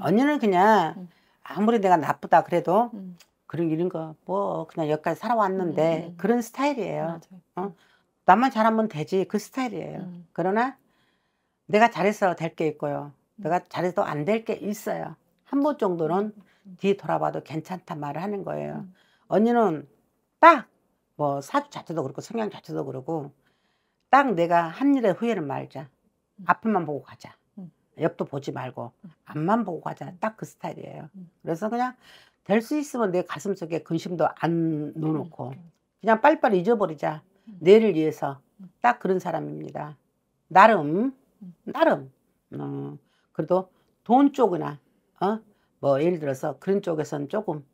언니는 그냥 음. 아무리 내가 나쁘다 그래도 음. 그런 이런 거 뭐 그냥 여기까지 살아왔는데 음, 음, 음. 그런 스타일이에요. 맞아요. 어? 나만 잘하면 되지 그 스타일이에요. 음. 그러나 내가 잘해서 될 게 있고요. 음. 내가 잘해도 안 될 게 있어요. 한 번 정도는 음. 뒤 돌아봐도 괜찮단 말을 하는 거예요. 음. 언니는 딱 뭐 사주 자체도 그렇고 성향 자체도 그렇고 딱 내가 한 일의 후회는 말자. 음. 앞에만 보고 가자. 음. 옆도 보지 말고 음. 앞만 보고 가자. 딱 그 스타일이에요. 음. 그래서 그냥 될 수 있으면 내 가슴 속에 근심도 안 넣어놓고 음. 그냥 빨리빨리 잊어버리자. 음. 내일을 위해서 음. 딱 그런 사람입니다. 나름 음. 나름 어, 그래도 돈 쪽이나 어? 뭐 예를 들어서 그런 쪽에서는 조금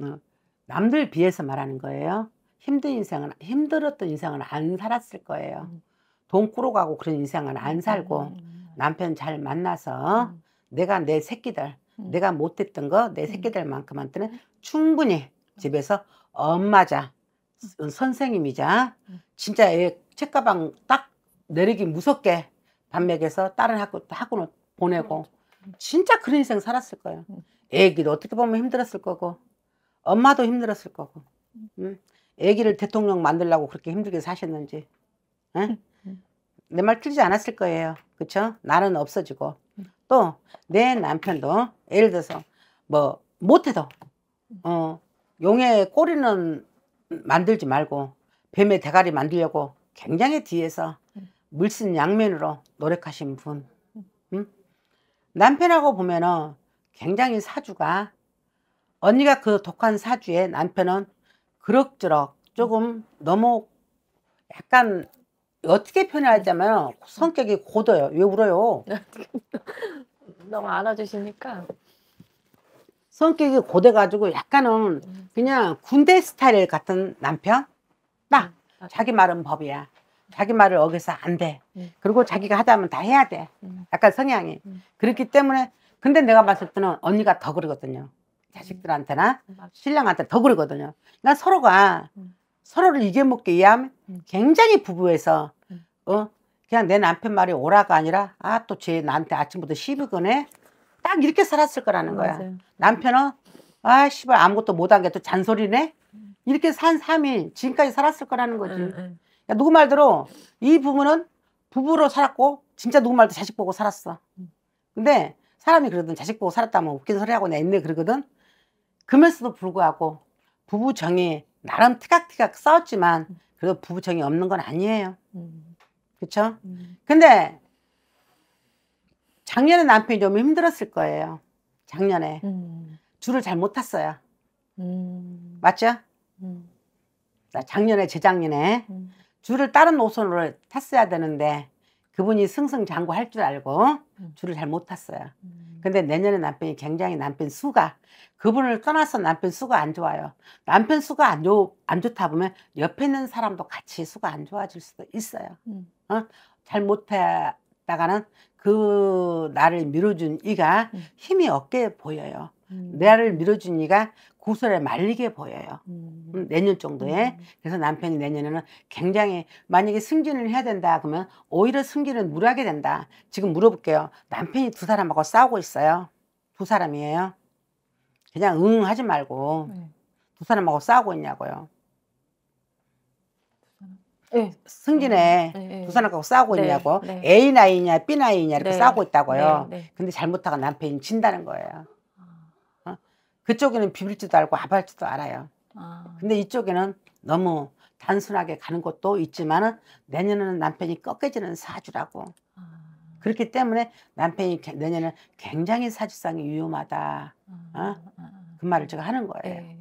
어, 남들 비해서 말하는 거예요. 힘든 인생은 힘들었던 인생은 안 살았을 거예요. 음. 돈 꾸러 가고 그런 인생은 안 살고 음. 남편 잘 만나서 음. 내가 내 새끼들 음. 내가 못했던 거내 음. 새끼들만큼한테는 충분히 집에서 엄마자 선- 선생님이자 음. 진짜 애 책가방 딱 내리기 무섭게 밥 먹여서 다른 학교 학원을 보내고 음. 진짜 그런 인생 살았을 거예요. 음. 애기도 어떻게 보면 힘들었을 거고 엄마도 힘들었을 거고 응? 애기를 대통령 만들려고 그렇게 힘들게 사셨는지 응? 음. 내말 틀리지 않았을 거예요. 그쵸? 나는 없어지고 음. 또내 남편도 예를 들어서 뭐 못해도 음. 어 용의 꼬리는 만들지 말고 뱀의 대가리 만들려고 굉장히 뒤에서 음. 물씬 양면으로 노력하신 분. 음. 응? 남편하고 보면은 굉장히 사주가 언니가 그 독한 사주에 남편은 그럭저럭 조금 너무 약간 어떻게 표현하자면 성격이 고도요. 왜 울어요? 너무 안아주시니까 성격이 고돼가지고 약간은 음. 그냥 군대 스타일 같은 남편? 딱 음. 자기 말은 법이야. 자기 말을 어겨서 안 돼. 음. 그리고 자기가 하자면 다 해야 돼. 음. 약간 성향이. 음. 그렇기 때문에 근데 내가 봤을 때는 언니가 더 그러거든요. 자식들한테나. 신랑한테 더 그러거든요. 그러니까 서로가 음. 서로를 이겨먹기 위함 음. 굉장히 부부에서 음. 어 그냥 내 남편 말이 오라가 아니라 아 또 쟤 나한테 아침부터 시비 거네 딱 이렇게 살았을 거라는 거야. 맞아요. 남편은 아 씨발 아무것도 못한 게 또 잔소리네 음. 이렇게 산 삶이 지금까지 살았을 거라는 거지. 야, 누구 말대로 이 부부는 부부로 살았고 진짜 누구 말도 자식 보고 살았어. 음. 근데 사람이 그러든 자식 보고 살았다면 웃긴 소리 하고 내 있네 그러거든. 그면서도 불구하고 부부 정이 나름 티각티각 싸웠지만 음. 그래도 부부 정이 없는 건 아니에요. 음. 그렇죠? 음. 근데 작년에 남편이 좀 힘들었을 거예요. 작년에 음. 줄을 잘 못 탔어요. 음. 맞죠? 음. 나 작년에 재작년에 음. 줄을 다른 노선으로 탔어야 되는데 그분이 승승장구 할 줄 알고 음. 줄을 잘 못 탔어요. 음. 근데 내년에 남편이 굉장히 남편 수가 그분을 떠나서 남편 수가 안 좋아요. 남편 수가 안, 좋, 안 좋다 보면 옆에 있는 사람도 같이 수가 안 좋아질 수도 있어요. 음. 잘 못했다가는 그 나를 밀어준 이가 음. 힘이 없게 보여요. 음. 나를 밀어준 이가 구설에 말리게 보여요. 음. 음, 내년 정도에. 음. 그래서 남편이 내년에는 굉장히 만약에 승진을 해야 된다 그러면 오히려 승진을 무리하게 된다. 지금 물어볼게요. 남편이 두 사람하고 싸우고 있어요. 두 사람이에요. 그냥 응 하지 말고 네. 두 사람하고 싸우고 있냐고요. 네. 승진에 네, 네. 두 사람하고 싸우고 네, 있냐고. 네. A 나이냐 B 나이냐 이렇게 네. 싸우고 있다고요. 근데 잘못하고 남편이 진다는 거예요. 아. 그쪽에는 비빌지도 알고 아발지도 알아요. 아. 근데 이쪽에는 너무 단순하게 가는 것도 있지만은 내년에는 남편이 꺾여지는 사주라고. 아. 그렇기 때문에 남편이 개- 내년에 굉장히 사주상이 위험하다. 아. 어? 아. 그 말을 제가 하는 거예요. 네.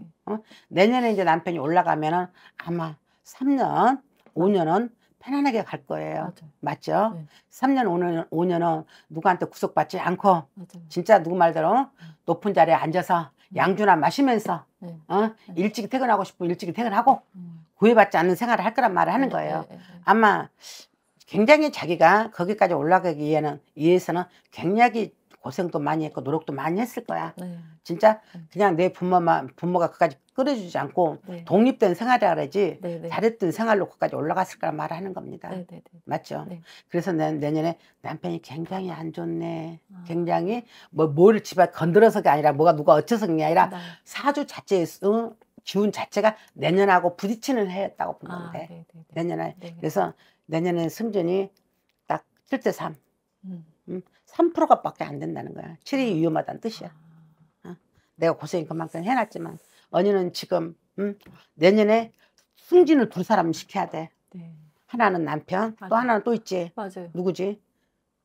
내년에 이제 남편이 올라가면은 아마 3년, 5년은 편안하게 갈 거예요. 맞아요. 맞죠? 네. 3년, 5년, 5년은 누구한테 구속받지 않고 맞아요. 진짜 누구 말대로 높은 자리에 앉아서 양주나 마시면서 네. 어? 일찍 퇴근하고 싶으면 일찍 퇴근하고 음. 구애받지 않는 생활을 할 거란 말을 하는 네, 거예요. 네, 네, 네. 아마 굉장히 자기가 거기까지 올라가기 위해는, 위해서는 굉장히 고생도 많이 했고 노력도 많이 했을 거야. 네. 진짜 음. 그냥 내 부모만 부모가 그까지 끌어주지 않고 네. 독립된 생활이라 그러지 네. 네. 잘했던 생활로 그까지 올라갔을 거라 말하는 겁니다. 네. 네. 네. 맞죠? 네. 그래서 내, 내년에 남편이 굉장히 안 좋네. 아. 굉장히 뭐 뭘 집에 건드려서가 아니라 뭐가 누가 어째서 그게 아니라 네. 사주 자체의 어, 기운 자체가 내년하고 부딪히는 해였다고 보면 아, 돼. 네. 네. 네. 내년에. 네. 그래서 내년에 승준이 딱 7대 3. 음. 3%가 밖에 안 된다는 거야. 7이 위험하다는 뜻이야. 아. 내가 고생 그만큼 해놨지만 언니는 지금 음, 내년에 승진을 두 사람 시켜야 돼. 네. 하나는 남편, 또 맞아. 하나는 또 있지. 맞아요. 누구지?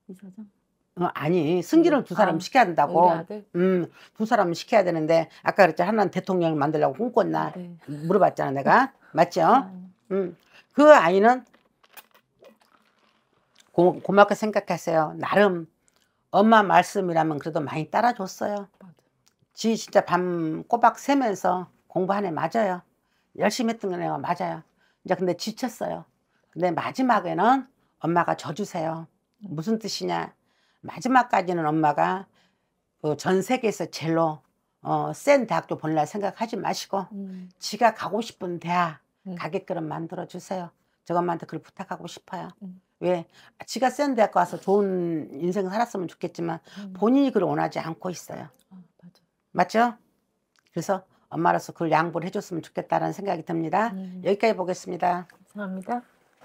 이사장. 어, 아니 승진을 두 사람 아, 시켜야 된다고. 음, 두 사람 시켜야 되는데 아까 그랬잖아 하나는 대통령을 만들려고 꿈꿨나 네. 물어봤잖아 내가 맞죠? 아, 음, 그 아이는 고, 고맙게 생각했어요. 나름 엄마 말씀이라면 그래도 많이 따라줬어요. 맞아. 지 진짜 밤 꼬박 새면서 공부하네 맞아요. 열심히 했던 거 내가 맞아요. 이제 근데 지쳤어요. 근데 마지막에는 엄마가 져주세요. 무슨 뜻이냐? 마지막까지는 엄마가 그 전 세계에서 제일로 어, 센 대학교 보내려 생각하지 마시고 음. 지가 가고 싶은 대학 음. 가게끔 만들어 주세요. 저 엄마한테 그걸 부탁하고 싶어요. 음. 왜? 지가 센 대학 가서 좋은 인생 살았으면 좋겠지만 음. 본인이 그걸 원하지 않고 있어요. 아, 맞아. 맞죠? 그래서 엄마로서 그걸 양보를 해줬으면 좋겠다는 생각이 듭니다. 음. 여기까지 보겠습니다. 감사합니다.